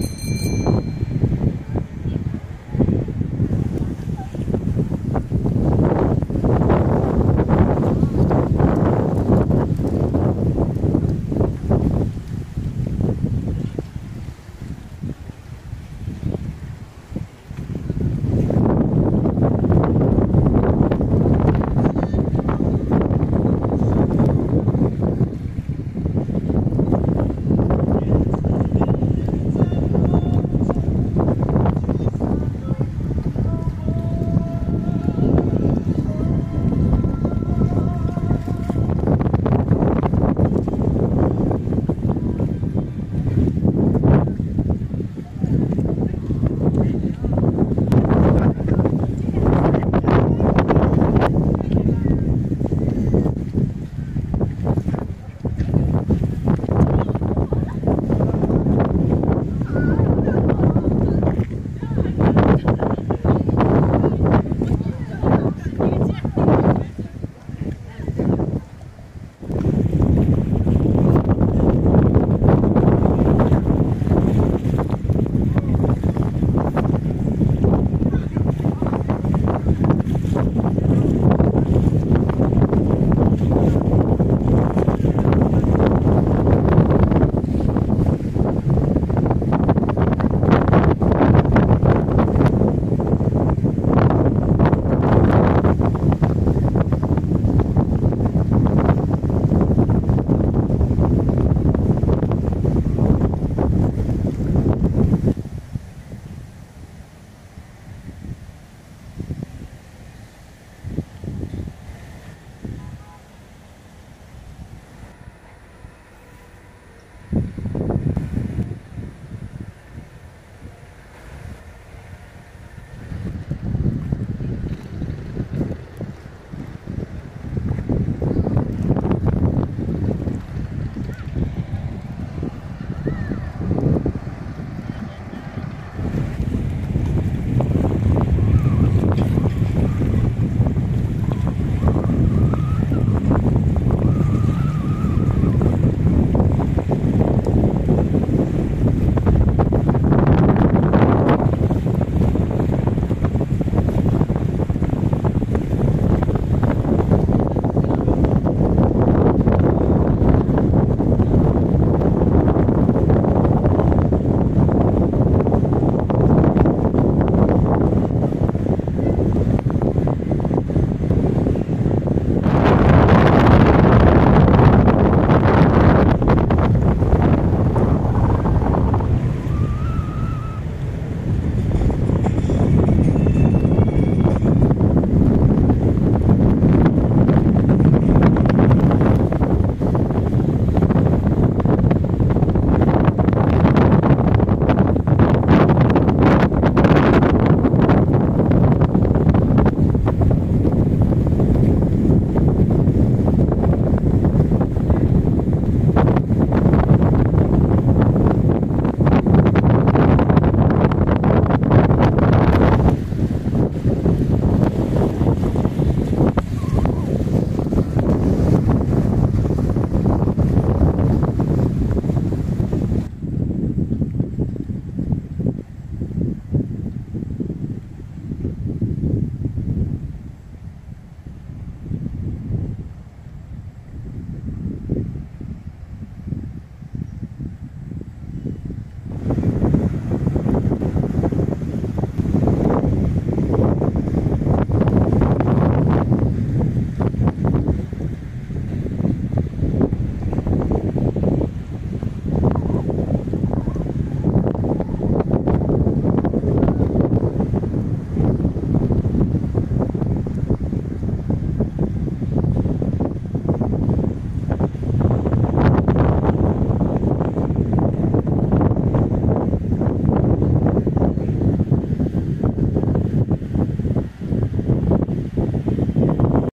うん。